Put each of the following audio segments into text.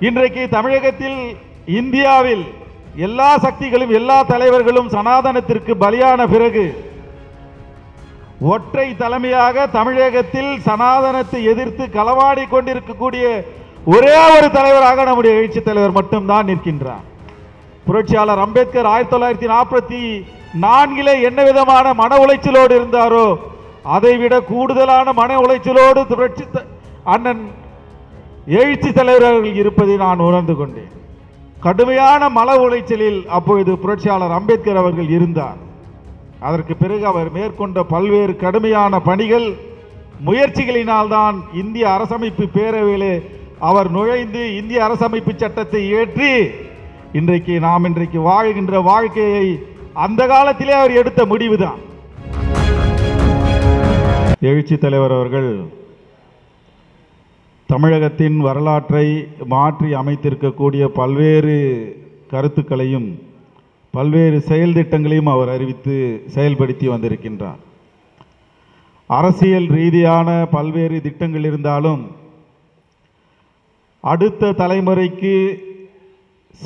இன்றைக்கு தமிழகத்தில் இந்தியாவில் எல்லா சக்திகளும் எல்லா தலைவர்களும் சனாதனத்திற்கு பலியான பிறகு ஒற்றை தலைமையாக தமிழகத்தில் சனாதனத்தை எதிர்த்து களவாடி கொண்டிருக்கக்கூடிய ஒரே ஒரு தலைவராக நம்முடைய எழுச்சி தலைவர் மட்டும்தான் நிற்கின்றார். புரட்சியாளர் அம்பேத்கர் ஆயிரத்தி தொள்ளாயிரத்தி நாற்பத்தி நான்கிலே என்ன விதமான மன உளைச்சலோடு இருந்தாரோ அதைவிட கூடுதலான மன உளைச்சலோடு புரட்சி த- அண்ணன் எழுச்சி தலைவர்கள் இருப்பதை நான் உணர்ந்து கொண்டேன். கடுமையான மன உளைச்சலில் அப்பொழுது புரட்சியாளர் அம்பேத்கர் அவர்கள் இருந்தார். அதற்கு பிறகு அவர் மேற்கொண்ட பல்வேறு கடுமையான பணிகள் முயற்சிகளினால்தான் இந்திய அரசமைப்பு பேரவையிலே அவர் நுழைந்து இந்திய அரசமைப்பு சட்டத்தை இயற்றி இன்றைக்கு நாம் இன்றைக்கு வாழ்கின்ற வாழ்க்கையை அந்த காலத்திலே அவர் எடுத்த முடிவுதான். எழுச்சி தலைவர் அவர்கள் தமிழகத்தின் வரலாற்றை மாற்றி அமைத்திருக்கக்கூடிய பல்வேறு கருத்துக்களையும் பல்வேறு செயல் திட்டங்களையும் அவர் அறிவித்து செயல்படுத்தி வந்திருக்கின்றார். அரசியல் ரீதியான பல்வேறு திட்டங்கள் இருந்தாலும் அடுத்த தலைமுறைக்கு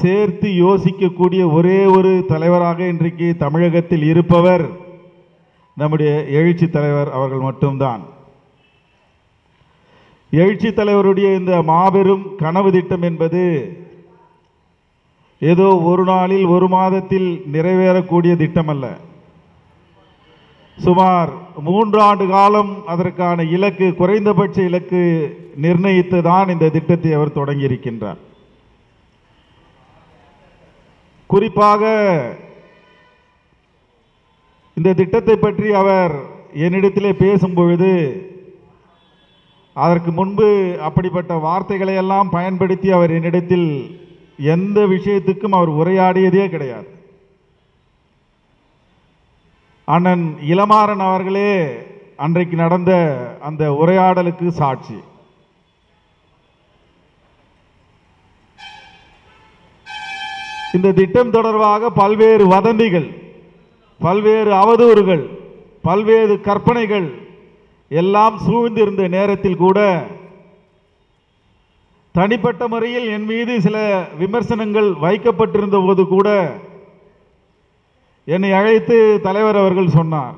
சேர்த்து யோசிக்கக்கூடிய ஒரே ஒரு தலைவராக இன்றைக்கு தமிழகத்தில் இருப்பவர் நம்முடைய எழுச்சி தலைவர் அவர்கள் மட்டும்தான். எழுச்சி தலைவருடைய இந்த மாபெரும் கனவு திட்டம் என்பது ஏதோ ஒரு நாளில் ஒரு மாதத்தில் நிறைவேறக்கூடிய திட்டம் அல்ல சுமார் மூன்று ஆண்டு காலம் அதற்கான இலக்கு குறைந்தபட்ச இலக்கு நிர்ணயித்து தான் இந்த திட்டத்தை அவர் தொடங்கியிருக்கின்றார். குறிப்பாக இந்த திட்டத்தை பற்றி அவர் என்னிடத்திலே பேசும் பொழுது அதற்கு முன்பு அப்படிப்பட்ட வார்த்தைகளை எல்லாம் பயன்படுத்தி அவர் என்னிடத்தில் எந்த விஷயத்துக்கும் அவர் உரையாடியதே கிடையாது. அண்ணன் இளமாறன் அவர்களே அன்றைக்கு நடந்த அந்த உரையாடலுக்கு சாட்சி. இந்த திட்டம் தொடர்பாக பல்வேறு வதந்திகள் பல்வேறு அவதூறுகள் பல்வேறு கற்பனைகள் எல்லாம் சூழ்ந்திருந்த நேரத்தில் கூட தனிப்பட்ட முறையில் என் மீது சில விமர்சனங்கள் வைக்கப்பட்டிருந்த போது கூட என்னை அழைத்து தலைவர் அவர்கள் சொன்னார்.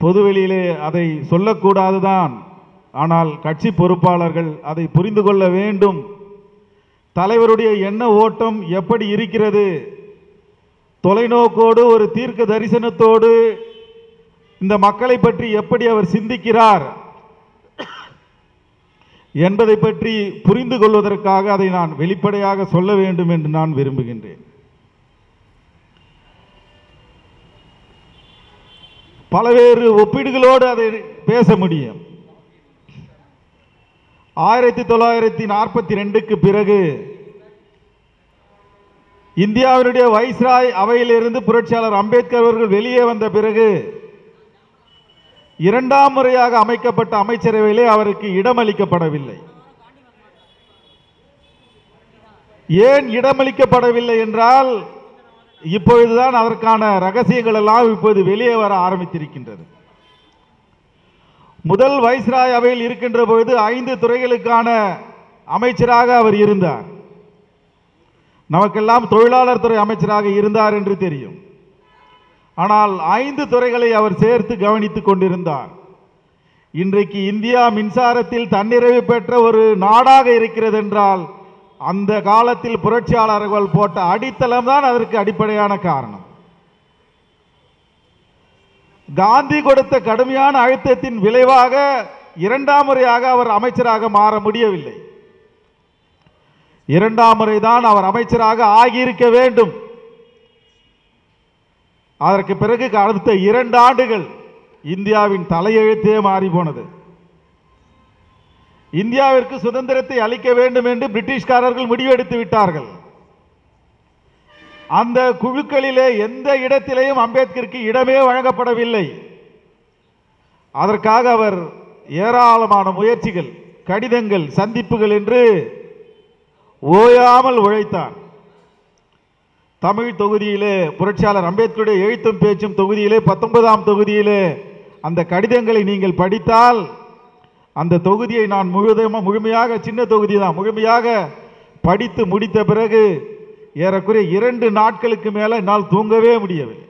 பொதுவெளியிலே அதை சொல்லக்கூடாதுதான். ஆனால் கட்சி பொறுப்பாளர்கள் அதை புரிந்து கொள்ள வேண்டும். தலைவருடைய எண்ண ஓட்டம் எப்படி இருக்கிறது? தொலைநோக்கோடு ஒரு தீர்க்க தரிசனத்தோடு இந்த மக்களை பற்றி எப்படி அவர் சிந்திக்கிறார் என்பதை பற்றி புரிந்து கொள்வதற்காக அதை நான் வெளிப்படையாக சொல்ல வேண்டும் என்று நான் விரும்புகின்றேன். பலவேறு ஒப்பீடுகளோடு அதை பேச முடியும். ஆயிரத்தி தொள்ளாயிரத்தி நாற்பத்தி ரெண்டுக்கு பிறகு இந்தியாவினுடைய வைஸ்ராய் அவையிலிருந்து புரட்சியாளர் அம்பேத்கர் அவர்கள் வெளியே வந்த பிறகு இரண்டாம் முறையாக அமைக்கப்பட்ட அமைச்சரவையிலே அவருக்கு இடமளிக்கப்படவில்லை. ஏன் இடமளிக்கப்படவில்லை என்றால் இப்பொழுதுதான் அதற்கான ரகசியங்கள் எல்லாம் இப்போது வெளியே வர ஆரம்பித்திருக்கின்றது. முதல் வைஸ்ராய் அவையில் இருக்கின்ற பொழுது ஐந்து துறைகளுக்கான அமைச்சராக அவர் இருந்தார். நமக்கெல்லாம் தொழிலாளர் துறை அமைச்சராக இருந்தார் என்று தெரியும். ஆனால் ஐந்து துறைகளை அவர் சேர்த்து கவனித்துக் கொண்டிருந்தார். இன்றைக்கு இந்தியா மின்சாரத்தில் தன்னிறைவு பெற்ற ஒரு நாடாக இருக்கிறது என்றால் அந்த காலத்தில் புரட்சியாளர்கள் போட்ட அடித்தளம் தான் அதற்கு அடிப்படையான காரணம். காந்தி கொடுத்த கடுமையான அழுத்தத்தின் விளைவாக இரண்டாம் முறையாக அவர் அமைச்சராக மாற முடியவில்லை. இரண்டாம் முறைதான் அவர் அமைச்சராக ஆகியிருக்க வேண்டும். அதற்கு பிறகு அடுத்த இரண்டு ஆண்டுகள் இந்தியாவின் தலையெழுத்தே மாறி போனது இந்தியாவிற்கு சுதந்திரத்தை அளிக்க வேண்டும் என்று பிரிட்டிஷ்காரர்கள் முடிவெடுத்து விட்டார்கள். அந்த குழுக்களிலே எந்த இடத்திலேயும் அம்பேத்கருக்கு இடமே வழங்கப்படவில்லை. அதற்காக அவர் ஏராளமான முயற்சிகள் கடிதங்கள் சந்திப்புகள் என்று ஓயாமல் உழைத்தார் தமிழ் தொகுதியிலே புரட்சியாளர் அம்பேத்கருடைய எழுத்தும் பேச்சும் தொகுதியிலே பத்தொன்பதாம் தொகுதியிலே அந்த கடிதங்களை நீங்கள் படித்தால் அந்த தொகுதியை நான் முழுதமாக முழுமையாக சின்ன தொகுதி தான் முழுமையாக படித்து முடித்த பிறகு ஏறக்குறைய இரண்டு நாட்களுக்கு மேலே என்னால் தூங்கவே முடியவில்லை.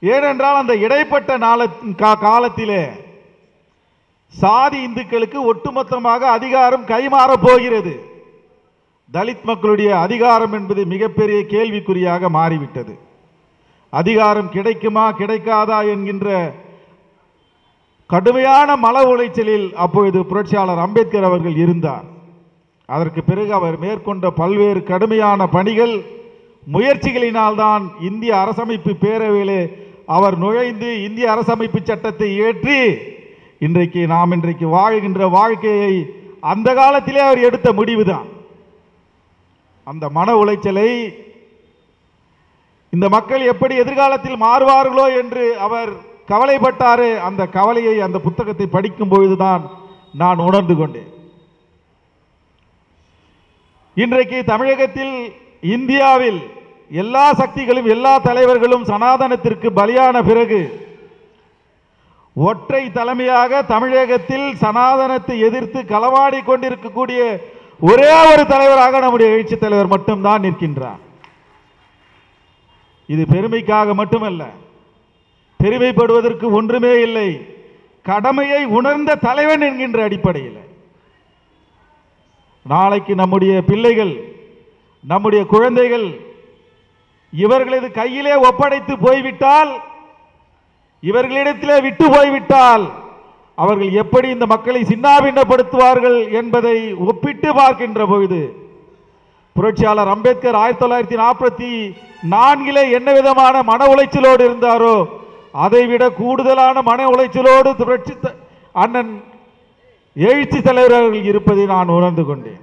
ஏனென்றால் அந்த இடைப்பட்ட நாள கா- காலத்திலே சாதி இந்துக்களுக்கு ஒட்டுமொத்தமாக அதிகாரம் கைமாறப் போகிறது. தலித் மக்களுடைய அதிகாரம் என்பது மிகப்பெரிய கேள்விக்குறியாக மாறிவிட்டது. அதிகாரம் கிடைக்குமா கிடைக்காதா என்கின்ற கடுமையான மல உளைச்சலில் அப்பொழுது புரட்சியாளர் அம்பேத்கர் அவர்கள் இருந்தார். அதற்கு பிறகு அவர் மேற்கொண்ட பல்வேறு கடுமையான பணிகள் முயற்சிகளினால்தான் இந்திய அரசமைப்பு பேரவையிலே அவர் நுழைந்து இந்திய அரசமைப்பு சட்டத்தை ஏற்றி இன்றைக்கு நாம் இன்றைக்கு வாழ்கின்ற வாழ்க்கையை அந்த காலத்திலே அவர் எடுத்த முடிவுதான். அந்த மன உளைச்சலை இந்த மக்கள் எப்படி எதிர்காலத்தில் மாறுவார்களோ என்று அவர் கவலைப்பட்டாரே. அந்த கவலையை அந்த புத்தகத்தை படிக்கும் பொழுதுதான் நான் உணர்ந்து கொண்டேன். இன்றைக்கு தமிழகத்தில் இந்தியாவில் எல்லா சக்திகளும் எல்லா தலைவர்களும் சனாதனத்திற்கு பலியான பிறகு ஒற்றை தலைமையாக தமிழகத்தில் சனாதனத்தை எதிர்த்து களவாடி கொண்டிருக்கக்கூடிய ஒரே ஒரு தலைவராக நம்முடைய எழுச்சி தலைவர் மட்டும்தான் நிற்கின்றார். இது பெருமைக்காக மட்டுமல்ல பெருமைப்படுவதற்கு ஒன்றுமே இல்லை கடமையை உணர்ந்த தலைவன் என்கின்ற அடிப்படையில். நாளைக்கு நம்முடைய பிள்ளைகள் நம்முடைய குழந்தைகள் இவர்களது கையிலே ஒப்படைத்து போய்விட்டால் இவர்களிடத்திலே விட்டு போய்விட்டால் அவர்கள் எப்படி இந்த மக்களை சின்னாபின்னப்படுத்துவார்கள் என்பதை ஒப்பிட்டு பார்க்கின்ற பொழுது புரட்சியாளர் அம்பேத்கர் ஆயிரத்தி தொள்ளாயிரத்தி நாற்பத்தி நான்கிலே என்ன விதமான மன உளைச்சலோடு இருந்தாரோ அதைவிட கூடுதலான மன உளைச்சலோடு புரட்சி அண்ணன் எழுச்சி தலைவர்கள் இருப்பதை நான் உணர்ந்து கொண்டேன்.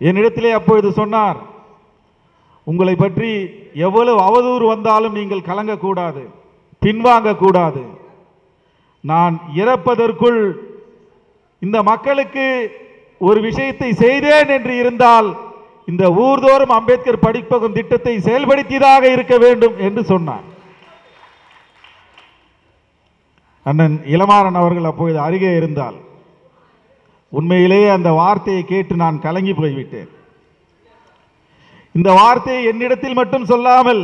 என்னிடத்திலே அப்பொழுது சொன்னார் உங்களை பற்றி எவ்வளவு அவதூறு வந்தாலும் நீங்கள் கலங்கக்கூடாது பின்வாங்கக்கூடாது. நான் இறப்பதற்குள் இந்த மக்களுக்கு ஒரு விஷயத்தை செய்தேன் என்று இருந்தால் இந்த ஊர்தோறும் அம்பேத்கர் படிப்பகம் திட்டத்தை செயல்படுத்தியதாக இருக்க வேண்டும் என்று சொன்னார். அண்ணன் இளமாறன் அவர்கள் அப்பொழுது அருகே இருந்தால் உண்மையிலேயே அந்த வார்த்தையை கேட்டு நான் கலங்கி போய்விட்டேன். இந்த வார்த்தையை என்னிடத்தில் மட்டும் சொல்லாமல்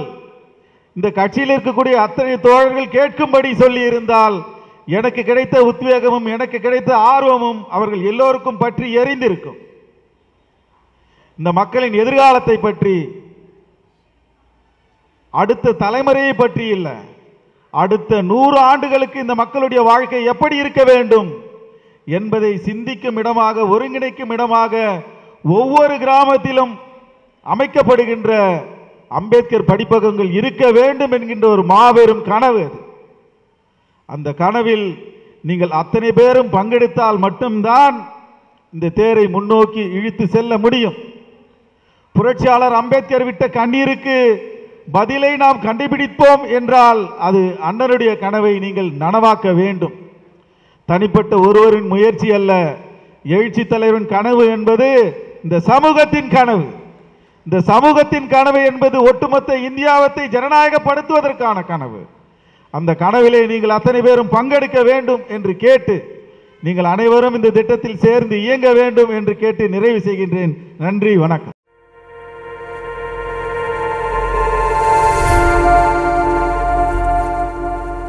இந்த கட்சியில் இருக்கக்கூடிய அத்தனை தோழர்கள் கேட்கும்படி சொல்லி இருந்தால் எனக்கு கிடைத்த உத்வேகமும் எனக்கு கிடைத்த ஆர்வமும் அவர்கள் எல்லோருக்கும் பற்றி எரிந்திருக்கும். இந்த மக்களின் எதிர்காலத்தை பற்றி அடுத்த தலைமுறையை பற்றி இல்லை. அடுத்த நூறு ஆண்டுகளுக்கு இந்த மக்களுடைய வாழ்க்கை எப்படி இருக்க வேண்டும் என்பதை சிந்திக்கும் இடமாக ஒருங்கிணைக்கும் இடமாக ஒவ்வொரு கிராமத்திலும் அமைக்கப்படுகின்ற அம்பேத்கர் படிப்பகங்கள் இருக்க வேண்டும் என்கின்ற ஒரு மாபெரும் கனவு அது. அந்த கனவில் நீங்கள் அத்தனை பேரும் பங்கெடுத்தால் மட்டும்தான் இந்த தேரை முன்னோக்கி இழுத்து செல்ல முடியும். புரட்சியாளர் அம்பேத்கர் விட்ட கண்ணீருக்கு பதிலை நாம் கண்டுபிடிப்போம் என்றால் அது அண்ணனுடைய கனவை நீங்கள் நனவாக்க வேண்டும். தனிப்பட்ட ஒருவரின் முயற்சி அல்ல எழுச்சி தலைவன் கனவு என்பது இந்த சமூகத்தின் கனவு. இந்த சமூகத்தின் கனவு என்பது ஒட்டுமொத்த இந்தியாவத்தை ஜனநாயகப்படுத்துவதற்கான கனவு. அந்த கனவிலே நீங்கள் அத்தனை பேரும் பங்கெடுக்க வேண்டும் என்று கேட்டு நீங்கள் அனைவரும் இந்த திட்டத்தில் சேர்ந்து இயங்க வேண்டும் என்று கேட்டு நிறைவு செய்கின்றேன். நன்றி வணக்கம்.